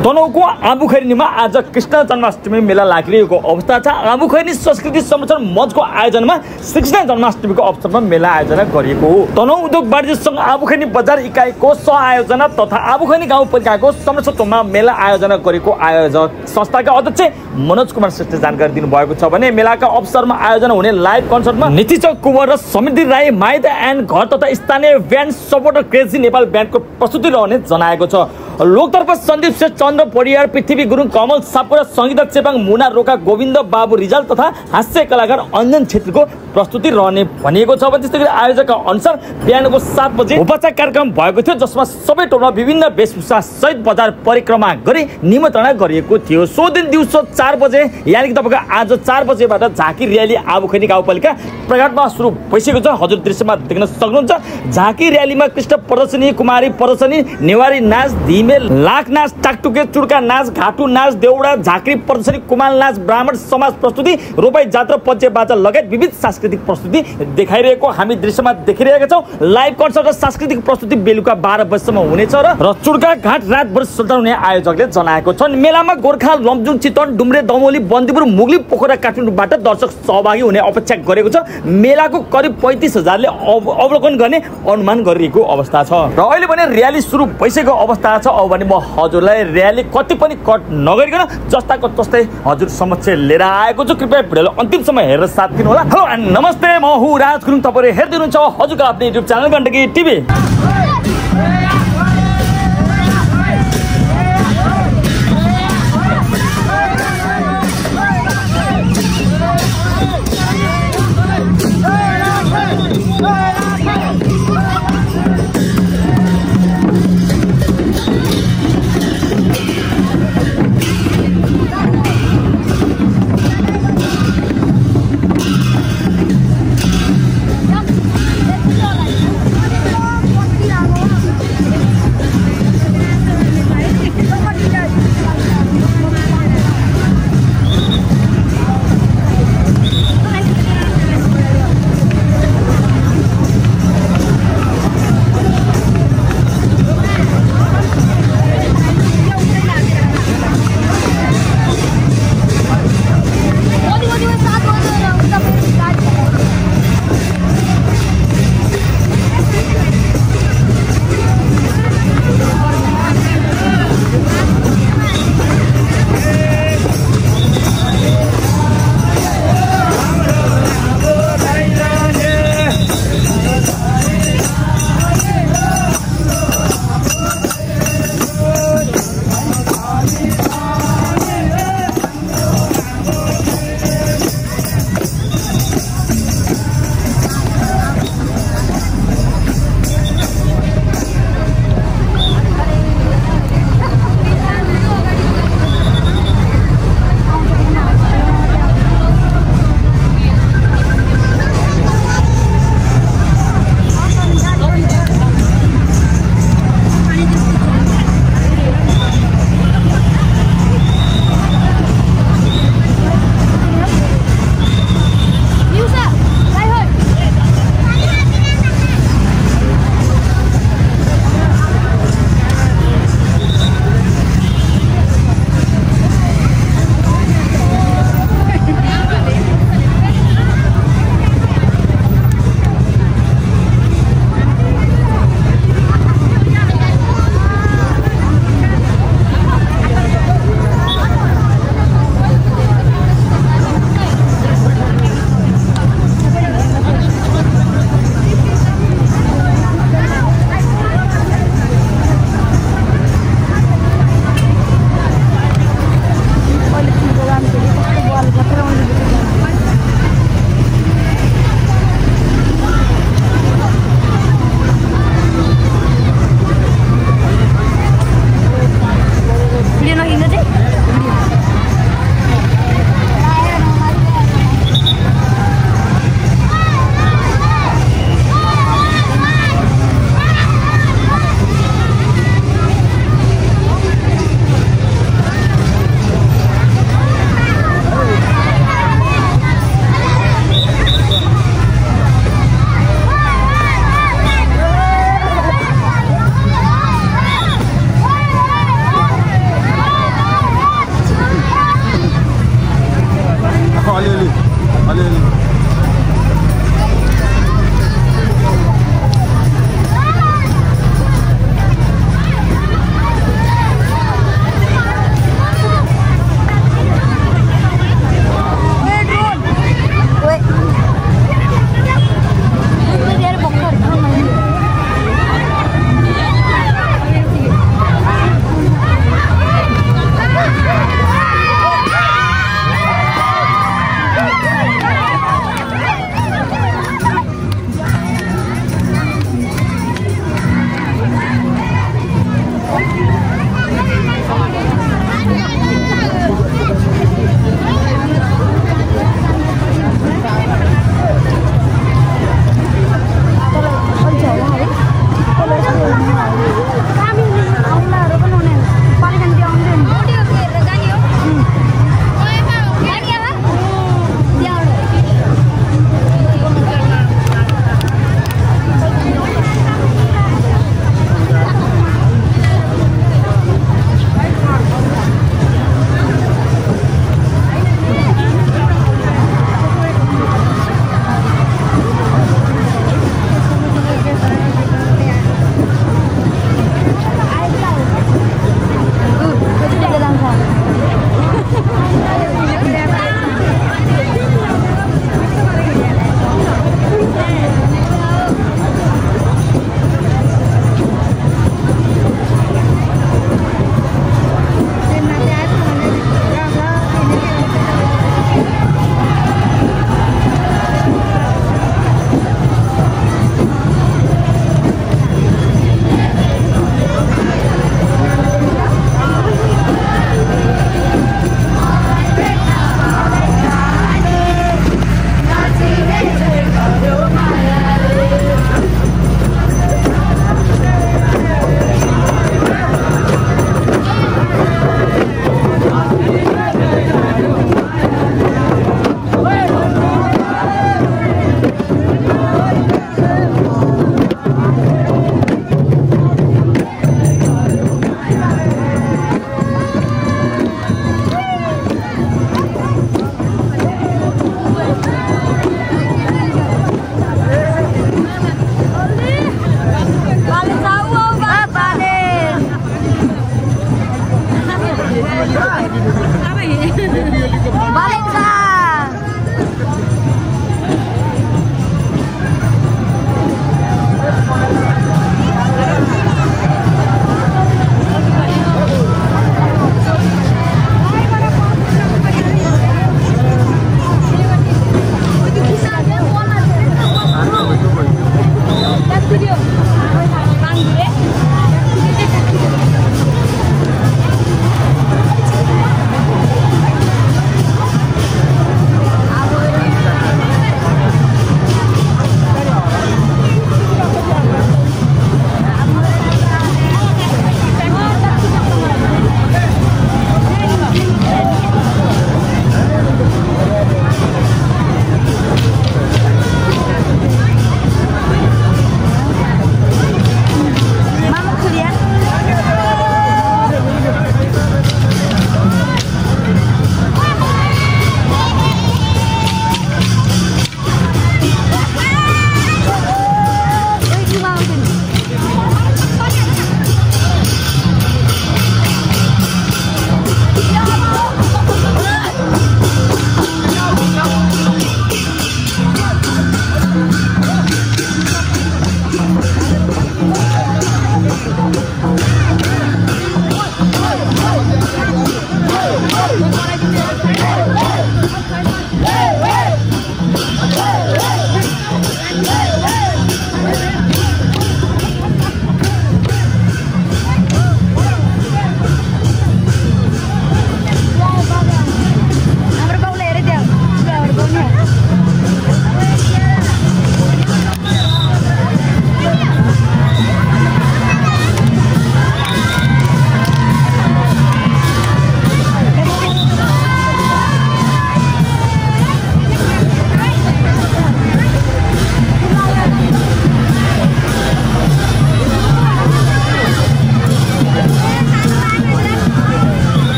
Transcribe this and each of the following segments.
तनहुको आबुखैरीमा आज कृष्ण जन्माष्टमी मेला लागिरहेको अवस्था छ। आबुखैरी संस्कृति संरक्षण मञ्चको आयोजनामा श्रीकृष्ण जन्माष्टमीको अवसरमा मेला आयोजना गरिएको हो। तनहु उद्योग वाणिज्य सङ्घ आबुखैनी बजार इकाइको सहआयोजना तथा आबुखैनी गाउँपालिकाको संरक्षत्वमा मेला आयोजना गरेको आयोजक संस्थाका अध्यक्ष मनोज कुमार श्रेष्ठ जानकारी दिनुभएको छ भने मेलाका अवसरमा आयोजना हुने लाइभ कन्सर्टमा नीति चौक कुवर र समृद्धि राई माइदा एन्ड घर तथा स्थानीय ब्यान्ड सपोर्टर क्रेजी नेपाल ब्यान्डको प्रस्तुति रहने जनाएको छ। लोकतर्फ सन्दीप श्रेष्ठ चन्द्र परियार पृथ्वी गुरुङ कमल सापकोरा सङ्गीत चेपाङ मुना रोका गोविन्द बाबु रिजाल तथा हास्य कलाकार अञ्जन छेत्रीको प्रस्तुति रहने भनिएको छ भने त्यस्तै गरी आयोजकका अनुसार बिहानको सात बजे उपचार कार्यक्रम भएको थियो जसमा सबै टोलमा विभिन्न वेशभूषा सहित बजार परिक्रमा गरी निमन्त्रणा गरिएको थियो सो दिन दिउँसो चार बजे यानि कि तपाईँको आज चार बजेबाट झाँकी र्याली आबुखैनी गाउँपालिका प्रघाटमा सुरु भइसकेको छ हजुर दृश्यमा देख्न सक्नुहुन्छ झाँकी र्यालीमा कृष्ण प्रदर्शनी कुमारी प्रदर्शनी नेवारी नाच धिमे लाख नाच टाकटुके चुड्का नाच घाटु नाच देउडा झाँक्री प्रदर्शनी कुमाल नाच ब्राह्मण समाज प्रस्तुति रोपाई जात्रा पञ्चे बाजा लगायत विविध सांस्कृतिक प्रस्तुति देखाइरहेको हामी दृश्यमा देखिरहेका छौँ। लाइभ कन्सर्ट र सांस्कृतिक प्रस्तुति बेलुका बाह्र बजीसम्म हुनेछ र चुड्का घाट रातभर सञ्चालन हुने आयोजकले जनाएको छन्। मेलामा गोर्खा लमजुङ चितवन डुम्रे दमोली बन्दीपुर मुगली पोखरा काठमाडौँबाट दर्शक सहभागी हुने अपेक्षा गरेको छ। मेलाको करिब पैँतिस हजारले अव- अवलोकन गर्ने अनुमान गरिएको अवस्था छ। र अहिले भने र्याली सुरु भइसकेको अवस्था छ। अब भने म हजुरलाई र्याली कति पनि कट नगरिकन जस्ताको तस्तै हजुर समक्ष लिएर आएको छु। कृपया भिडियोलाई अन्तिमसम्म हेरेर साथ दिनु होला हेलो एन्ड नमस्ते म हुँ राज गुरुङ। तपाईँले हेर्दै हजुरको आफ्नो युट्युब च्यानल गण्डकी टिभी।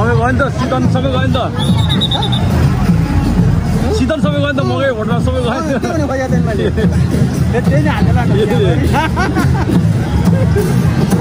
सबै गयो नि त सिटन सबै गयो नि त सिटन सबै गयो नि त मकै भोटमा सबै गयो नि